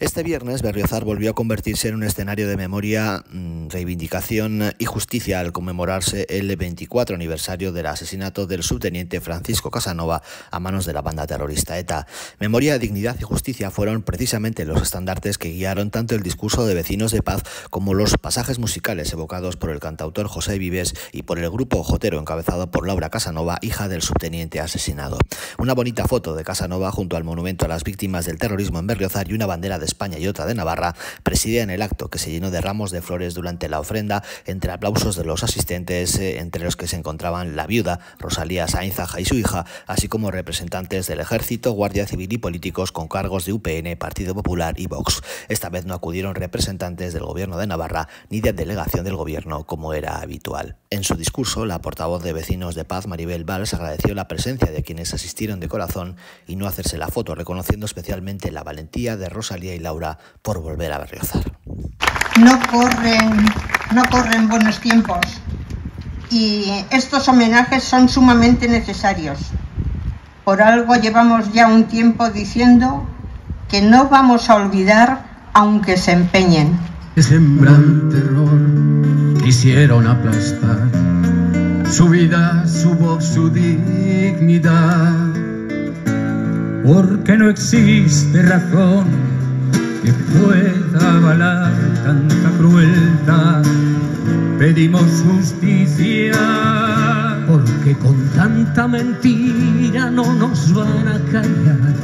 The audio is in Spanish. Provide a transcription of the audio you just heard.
Este viernes, Berriozar volvió a convertirse en un escenario de memoria, mm, reivindicación y justicia al conmemorarse el 24 aniversario del asesinato del subteniente Francisco Casanova a manos de la banda terrorista ETA. Memoria, dignidad y justicia fueron precisamente los estandartes que guiaron tanto el discurso de Vecinos de Paz como los pasajes musicales evocados por el cantautor José Vives y por el grupo Jotero encabezado por Laura Casanova, hija del subteniente asesinado. Una bonita foto de Casanova junto al monumento a las víctimas del terrorismo en Berriozar y una bandera de España y otra de Navarra, presidían el acto que se llenó de ramos de flores durante la ofrenda, entre aplausos de los asistentes, eh, entre los que se encontraban la viuda Rosalía Sainzaja y su hija, así como representantes del Ejército, Guardia Civil y políticos con cargos de UPN, Partido Popular y Vox. Esta vez no acudieron representantes del Gobierno de Navarra ni de delegación del Gobierno, como era habitual. En su discurso, la portavoz de Vecinos de Paz, Maribel Valls, agradeció la presencia de quienes asistieron de corazón y no hacerse la foto, reconociendo especialmente la valentía de Rosalía y Laura por volver a Berriozar. No corren, no corren buenos tiempos y estos homenajes son sumamente necesarios. Por algo llevamos ya un tiempo diciendo que no vamos a olvidar aunque se empeñen. Sembran terror, quisieron aplastar su vida, su voz, su dignidad. Porque no existe razón Pedimos justicia, porque con tanta mentira no nos van a callar